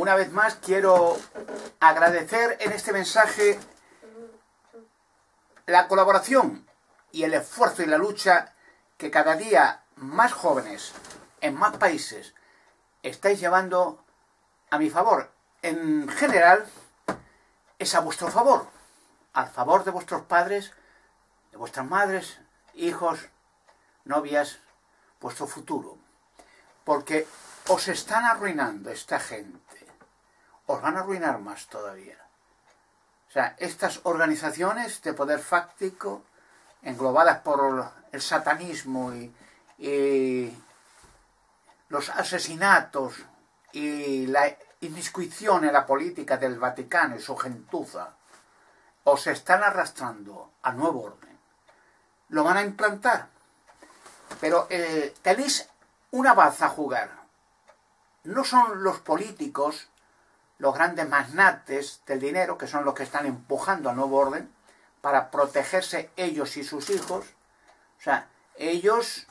una vez más quiero agradecer en este mensaje la colaboración y el esfuerzo y la lucha que cada día más jóvenes en más países estáis llevando a mi favor. En general, es a vuestro favor, al favor de vuestros padres, de vuestras madres, hijos, novias, vuestro futuro. Porque os están arruinando esta gente. Os van a arruinar más todavía. O sea, estas organizaciones de poder fáctico, englobadas por el satanismo y, los asesinatos y la inmiscuición en la política del Vaticano y su gentuza, os están arrastrando al nuevo orden. Lo van a implantar. Pero eh, tenéis una baza a jugar. No son los políticos, los grandes magnates del dinero, que son los que están empujando al nuevo orden, para protegerse ellos y sus hijos. O sea, ellos,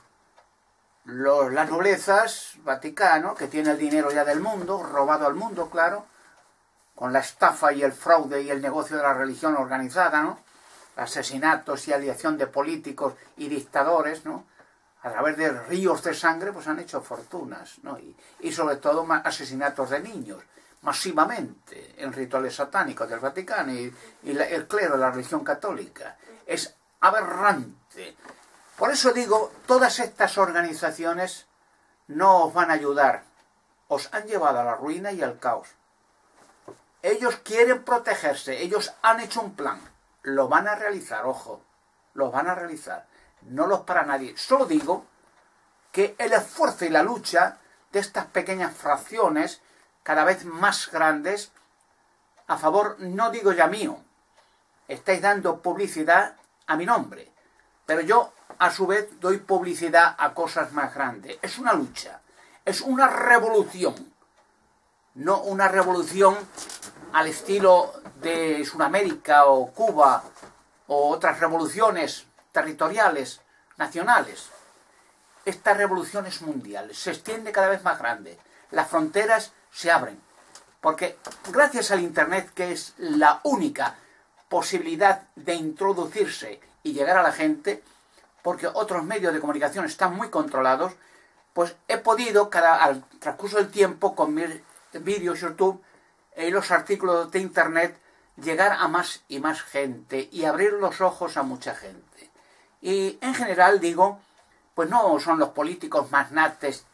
los, las noblezas, Vaticano, que tiene el dinero ya del mundo, robado al mundo, claro, con la estafa y el fraude y el negocio de la religión organizada, ¿no? Asesinatos y aliación de políticos y dictadores, ¿no? A través de ríos de sangre, pues han hecho fortunas, ¿no? Y, y sobre todo asesinatos de niños masivamente en rituales satánicos del Vaticano y, el clero de la religión católica. Es aberrante. Por eso digo, todas estas organizaciones no os van a ayudar. Os han llevado a la ruina y al caos. Ellos quieren protegerse, ellos han hecho un plan. Lo van a realizar, ojo, lo van a realizar. No los para nadie. Solo digo que el esfuerzo y la lucha de estas pequeñas fracciones cada vez más grandes a favor, no digo ya mío, estáis dando publicidad a mi nombre, pero yo a su vez doy publicidad a cosas más grandes. Es una lucha, es una revolución, no una revolución al estilo de Sudamérica o Cuba o otras revoluciones territoriales, nacionales. Esta revolución es mundial, se extiende cada vez más grande. Las fronteras se abren. Porque gracias al Internet, que es la única posibilidad de introducirse y llegar a la gente, porque otros medios de comunicación están muy controlados, pues he podido, cada, al transcurso del tiempo, con mis vídeos YouTube y los artículos de Internet, llegar a más y más gente y abrir los ojos a mucha gente. Y en general digo, pues no son los políticos magnates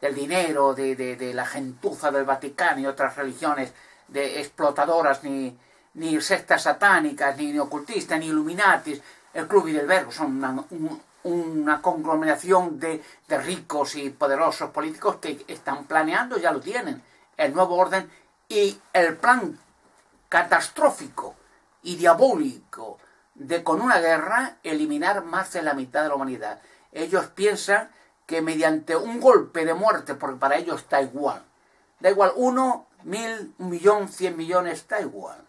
del dinero, de, de, la gentuza del Vaticano y otras religiones de explotadoras, ni, ni sectas satánicas, ni, ocultistas, ni illuminatis, el Club y del Verbo, son una, conglomeración de, de, ricos y poderosos políticos que están planeando, ya lo tienen, el nuevo orden y el plan catastrófico y diabólico de con una guerra eliminar más de la mitad de la humanidad. Ellos piensan que mediante un golpe de muerte, porque para ellos está igual, da igual, uno, mil, un millón, cien millones, está igual.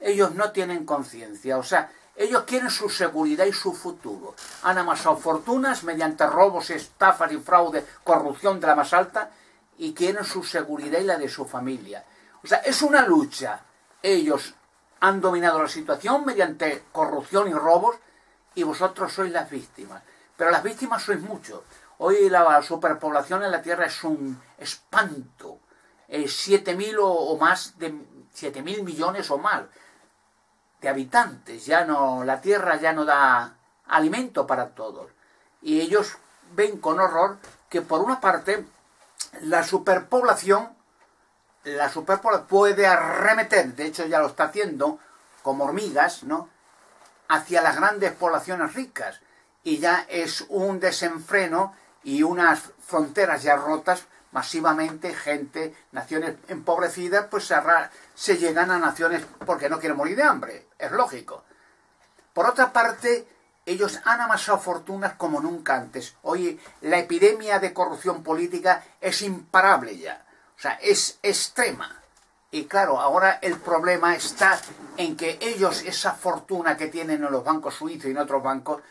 Ellos no tienen conciencia, o sea, ellos quieren su seguridad y su futuro. Han amasado fortunas mediante robos, estafas y fraude, corrupción de la más alta, y quieren su seguridad y la de su familia. O sea, es una lucha. Ellos han dominado la situación mediante corrupción y robos, y vosotros sois las víctimas. Pero las víctimas sois muchos. Hoy la superpoblación en la Tierra es un espanto. Siete mil o, más de siete mil millones o más de habitantes. Ya no, la Tierra ya no da alimento para todos. Y ellos ven con horror que por una parte la superpoblación, la superpoblación puede arremeter, de hecho ya lo está haciendo, como hormigas, ¿no? hacia las grandes poblaciones ricas. Y ya es un desenfreno y unas fronteras ya rotas, masivamente gente, naciones empobrecidas, pues se, se llegan a naciones porque no quieren morir de hambre, es lógico. Por otra parte, ellos han amasado fortunas como nunca antes. Oye, la epidemia de corrupción política es imparable ya, o sea, es extrema. Y claro, ahora el problema está en que ellos, esa fortuna que tienen en los bancos suizos y en otros bancos,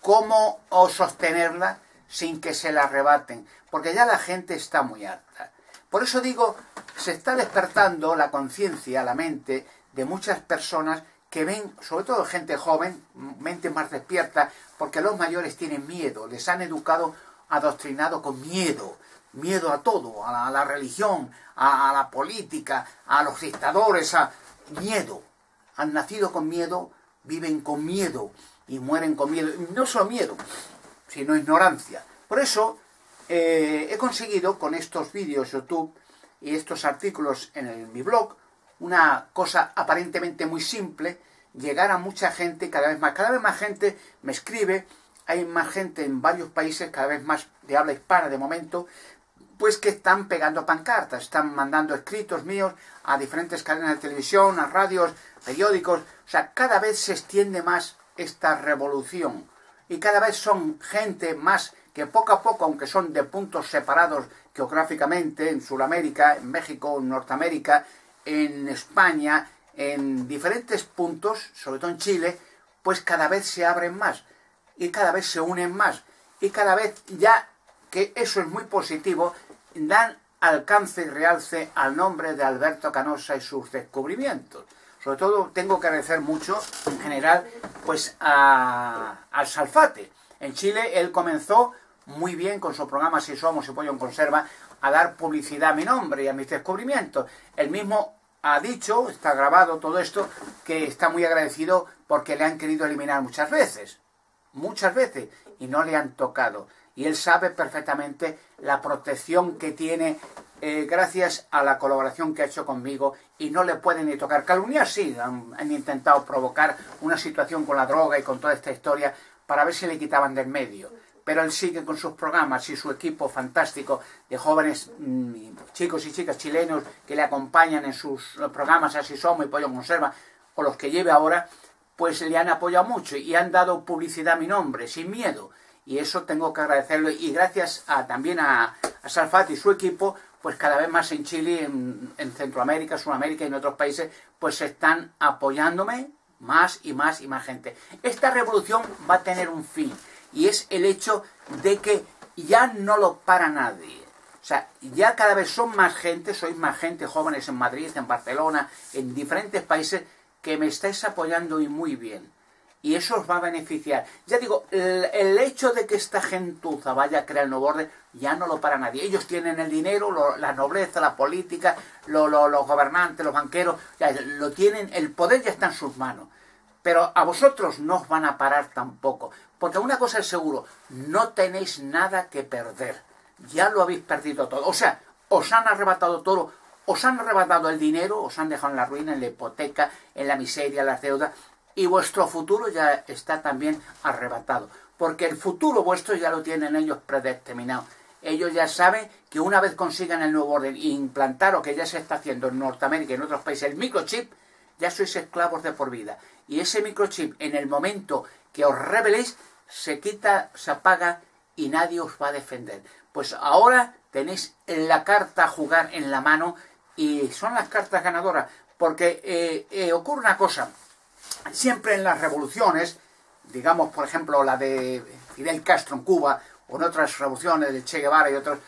¿cómo sostenerla sin que se la arrebaten, porque ya la gente está muy harta. Por eso digo, se está despertando la conciencia, la mente de muchas personas que ven, sobre todo gente joven, mente más despierta, porque los mayores tienen miedo, les han educado, adoctrinado con miedo, miedo a todo, a la, religión, a, la política, a los dictadores, a miedo. Han nacido con miedo, viven con miedo y mueren con miedo. No solo miedo, sino ignorancia. Por eso eh, he conseguido con estos vídeos YouTube y estos artículos en mi blog una cosa aparentemente muy simple, llegar a mucha gente, cada vez más, cada vez más gente me escribe, hay más gente en varios países, cada vez más de habla hispana de momento, pues que están pegando pancartas, están mandando escritos míos a diferentes cadenas de televisión, a radios, periódicos, o sea, cada vez se extiende más esta revolución y cada vez son gente más que poco a poco, aunque son de puntos separados geográficamente, en Sudamérica, en México, en Norteamérica, en España, en diferentes puntos, sobre todo en Chile, pues cada vez se abren más y cada vez se unen más y cada vez ya que eso es muy positivo, dan alcance y realce al nombre de Alberto Canosa y sus descubrimientos. Sobre todo tengo que agradecer mucho, en general, pues al Salfate. En Chile él comenzó muy bien con su programa Si Somos y Pollo en Conserva a dar publicidad a mi nombre y a mis descubrimientos. Él mismo ha dicho, está grabado todo esto, que está muy agradecido porque le han querido eliminar muchas veces, muchas veces, y no le han tocado. Y él sabe perfectamente la protección que tiene eh, gracias a la colaboración que ha hecho conmigo y no le pueden ni tocar. Calumniar sí, han, intentado provocar una situación con la droga y con toda esta historia para ver si le quitaban del medio pero él sigue con sus programas y su equipo fantástico de jóvenes mm, chicos y chicas chilenos que le acompañan en sus programas Así Somos y Pollo Conserva, o los que lleve ahora, pues le han apoyado mucho y han dado publicidad a mi nombre, sin miedo. Y eso tengo que agradecerlo. Y gracias a, también a, a Salfati y su equipo, pues cada vez más en Chile, en, en Centroamérica, Sudamérica y en otros países, pues se están apoyándome más y más y más gente. Esta revolución va a tener un fin y es el hecho de que ya no lo para nadie. O sea, ya cada vez son más gente, sois más gente, jóvenes en Madrid, en Barcelona, en diferentes países, que me estáis apoyando y muy bien. Y eso os va a beneficiar. Ya digo, el, hecho de que esta gentuza vaya a crear el nuevo orden ya no lo para nadie. Ellos tienen el dinero, la nobleza, la política, los gobernantes, los banqueros, ya lo tienen, el poder ya está en sus manos. Pero a vosotros no os van a parar tampoco. Porque una cosa es seguro, no tenéis nada que perder. Ya lo habéis perdido todo. O sea, os han arrebatado todo. Os han arrebatado el dinero, os han dejado en la ruina, en la hipoteca, en la miseria, en las deudas. Y vuestro futuro ya está también arrebatado. Porque el futuro vuestro ya lo tienen ellos predeterminado. Ellos ya saben que una vez consigan el nuevo orden e implantar lo que ya se está haciendo en Norteamérica y en otros países, el microchip, ya sois esclavos de por vida. Y ese microchip, en el momento que os rebeléis, se quita, se apaga y nadie os va a defender. Pues ahora tenéis la carta a jugar en la mano y son las cartas ganadoras. Porque eh, eh, ocurre una cosa, siempre en las revoluciones, digamos por ejemplo la de Fidel Castro en Cuba, o en otras revoluciones de Che Guevara y otros,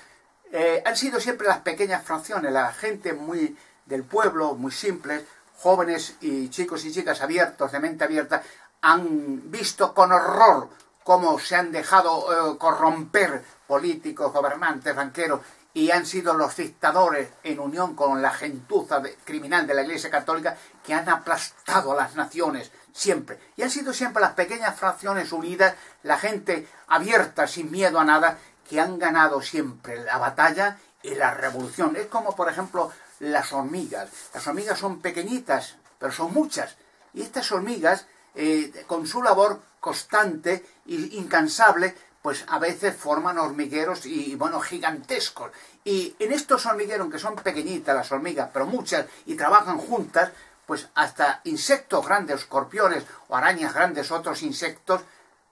eh, han sido siempre las pequeñas fracciones, la gente muy del pueblo, muy simples, jóvenes y chicos y chicas abiertos, de mente abierta, han visto con horror cómo se han dejado eh, corromper políticos, gobernantes, banqueros, y han sido los dictadores en unión con la gentuza criminal de la Iglesia Católica que han aplastado a las naciones siempre. Y han sido siempre las pequeñas fracciones unidas, la gente abierta, sin miedo a nada, que han ganado siempre la batalla y la revolución. Es como, por ejemplo, las hormigas. Las hormigas son pequeñitas, pero son muchas. Y estas hormigas, eh, con su labor constante e incansable, pues a veces forman hormigueros y, bueno, gigantescos. Y en estos hormigueros, que son pequeñitas las hormigas, pero muchas, y trabajan juntas, pues hasta insectos grandes, escorpiones o arañas grandes, otros insectos,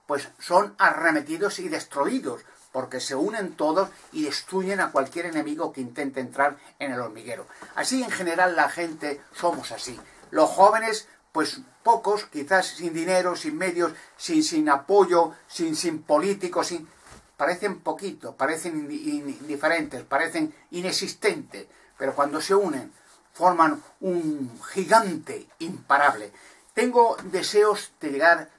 pues son arremetidos y destruidos porque se unen todos y destruyen a cualquier enemigo que intente entrar en el hormiguero. Así en general la gente somos así. Los jóvenes, pues pocos, quizás sin dinero, sin medios, sin, sin apoyo, sin, sin políticos, sin... parecen poquitos, parecen indiferentes, parecen inexistentes. pero cuando se unen forman un gigante imparable. Tengo deseos de llegar,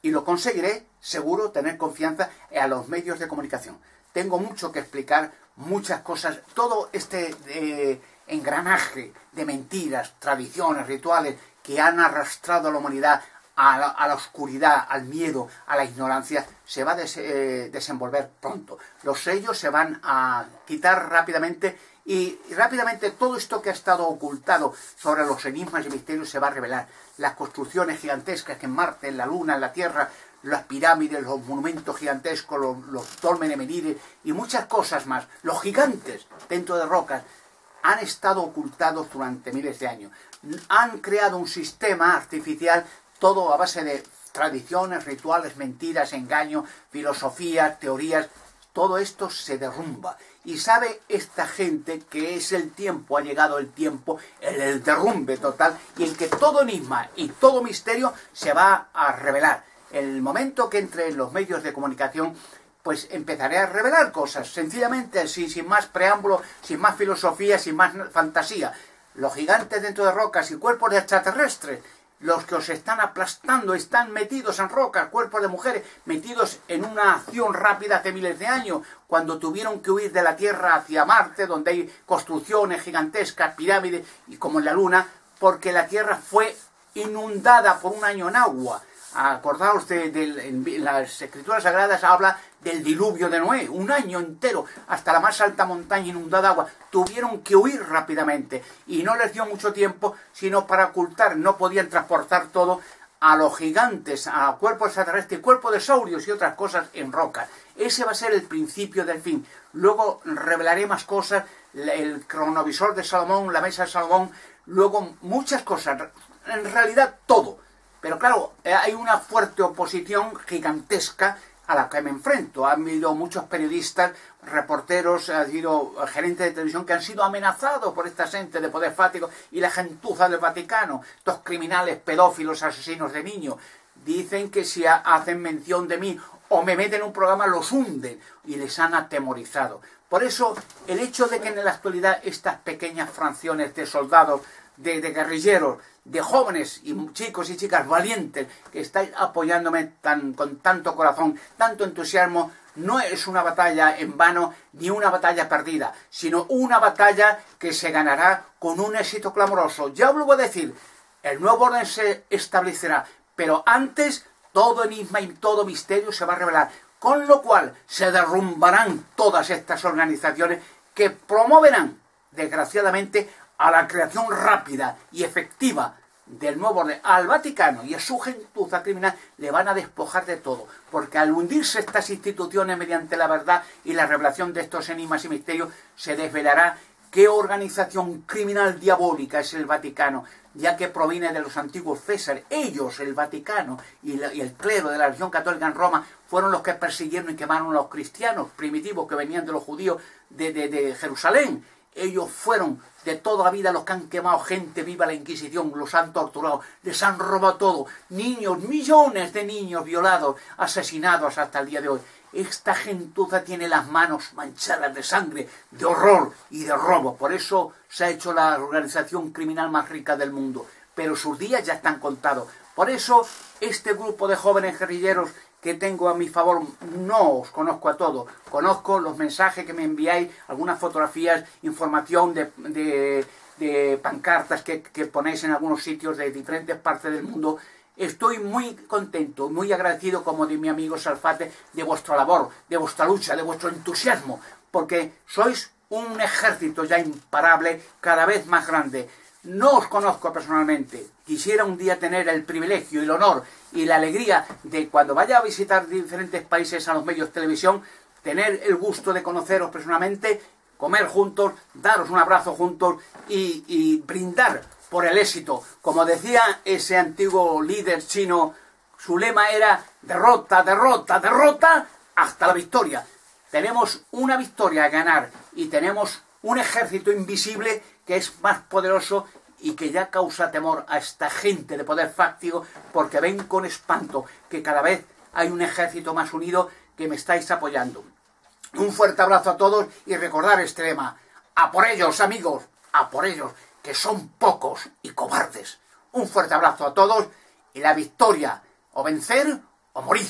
y lo conseguiré, seguro, tener confianza a los medios de comunicación. Tengo mucho que explicar, muchas cosas, todo este eh, engranaje de mentiras, tradiciones, rituales que han arrastrado a la humanidad a la, oscuridad, al miedo, a la ignorancia, se va a eh, desenvolver pronto. Los sellos se van a quitar rápidamente y, rápidamente todo esto que ha estado ocultado sobre los enigmas y misterios se va a revelar. Las construcciones gigantescas que en Marte, en la Luna, en la Tierra, las pirámides, los monumentos gigantescos, los, los y muchas cosas más, los gigantes dentro de rocas, han estado ocultados durante miles de años. Han creado un sistema artificial todo a base de tradiciones, rituales, mentiras, engaño, filosofías, teorías, todo esto se derrumba. Y sabe esta gente que es el tiempo, ha llegado el tiempo, el, el derrumbe total, y en que todo enigma y todo misterio se va a revelar. El momento que entre en los medios de comunicación, pues empezaré a revelar cosas, sencillamente, sin, más preámbulo, sin más filosofía, sin más fantasía. Los gigantes dentro de rocas y cuerpos de extraterrestres los que os están aplastando están metidos en rocas, cuerpos de mujeres, metidos en una acción rápida hace miles de años, cuando tuvieron que huir de la Tierra hacia Marte, donde hay construcciones gigantescas, pirámides, y como en la Luna, porque la Tierra fue inundada por un año en agua. Acordaos de, las escrituras sagradas habla del diluvio de Noé, un año entero, hasta la más alta montaña inundada de agua. Tuvieron que huir rápidamente. Y no les dio mucho tiempo, sino para ocultar, no podían transportar todo a los gigantes, a cuerpos extraterrestres, cuerpos de saurios y otras cosas en roca. Ese va a ser el principio del fin. Luego revelaré más cosas, el cronovisor de Salomón, la mesa de Salomón, luego muchas cosas, en realidad todo pero claro, eh, hay una fuerte oposición gigantesca a la que me enfrento. Han habido muchos periodistas, reporteros, ha habido gerentes de televisión que han sido amenazados por esta gente de poder fático y la gentuza del Vaticano, estos criminales, pedófilos, asesinos de niños. Dicen que si hacen mención de mí o me meten en un programa los hunden y les han atemorizado. Por eso, el hecho de que en la actualidad estas pequeñas fracciones de soldados, de guerrilleros, de jóvenes y chicos y chicas valientes que estáis apoyándome tan, con tanto corazón, tanto entusiasmo, no es una batalla en vano ni una batalla perdida, sino una batalla que se ganará con un éxito clamoroso. Ya os lo voy a decir, el nuevo orden se establecerá, pero antes todo enigma y todo misterio se va a revelar, con lo cual se derrumbarán todas estas organizaciones que promoverán, desgraciadamente, a la creación rápida y efectiva del nuevo orden al Vaticano y a su gentuza criminal le van a despojar de todo, porque al hundirse estas instituciones mediante la verdad y la revelación de estos enigmas y misterios, se desvelará qué organización criminal diabólica es el Vaticano, ya que proviene de los antiguos César. Ellos, el Vaticano y, el clero de la religión católica en Roma, fueron los que persiguieron y quemaron a los cristianos primitivos que venían de los judíos de, de Jerusalén ellos fueron de toda la vida los que han quemado gente viva la Inquisición, los han torturado, les han robado todo. Niños, millones de niños violados, asesinados hasta el día de hoy. Esta gentuza tiene las manos manchadas de sangre, de horror y de robo. Por eso se ha hecho la organización criminal más rica del mundo. Pero sus días ya están contados. Por eso este grupo de jóvenes guerrilleros que tengo a mi favor, no os conozco a todos, conozco los mensajes que me enviáis, algunas fotografías, información de, pancartas que, que, ponéis en algunos sitios de diferentes partes del mundo. Estoy muy contento, muy agradecido, como de mi amigo Salfate, de vuestra labor, de vuestra lucha, de vuestro entusiasmo, porque sois un ejército ya imparable, cada vez más grande. No os conozco personalmente. Quisiera un día tener el privilegio el honor y la alegría de cuando vaya a visitar diferentes países a los medios de televisión, tener el gusto de conoceros personalmente, comer juntos, daros un abrazo juntos y, y brindar por el éxito. Como decía ese antiguo líder chino, su lema era derrota, derrota, derrota hasta la victoria. Tenemos una victoria a ganar y tenemos un ejército invisible que es más poderoso y que ya causa temor a esta gente de poder fáctico porque ven con espanto que cada vez hay un ejército más unido que me estáis apoyando. Un fuerte abrazo a todos y recordar este lema. A por ellos, amigos. a por ellos, que son pocos y cobardes. Un fuerte abrazo a todos y la victoria, o vencer o morir.